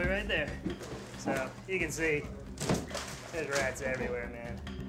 way right there. So you can see there's rats everywhere, man.